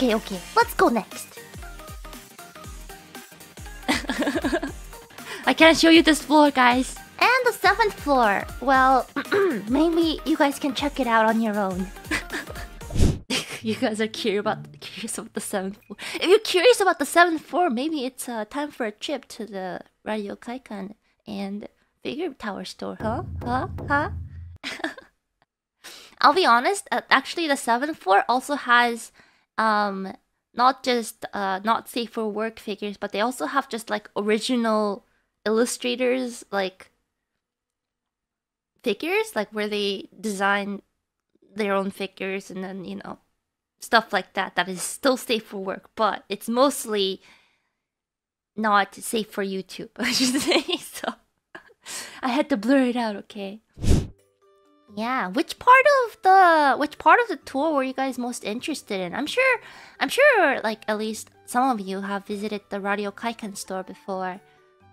Okay, okay. Let's go next. I can't show you this floor, guys. And the seventh floor. Well, maybe you guys can check it out on your own. you guys are curious about curious about the seventh floor. If you're curious about the seventh floor, maybe it's uh, time for a trip to the Radio Kaikan and Figure Tower store, huh? Huh? Huh? I'll be honest. Uh, actually, the seventh floor also has um not just uh not safe for work figures, but they also have just like original illustrators like figures, like where they design their own figures and then you know stuff like that that is still safe for work, but it's mostly not safe for YouTube, I should say. So I had to blur it out, okay? Yeah, which part of the which part of the tour were you guys most interested in? I'm sure I'm sure like at least some of you have visited the Radio Kaikan store before,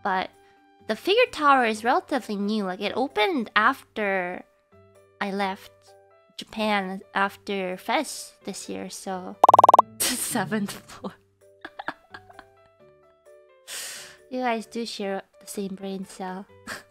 but the figure tower is relatively new. Like it opened after I left Japan after Fest this year, so seventh floor. you guys do share the same brain cell.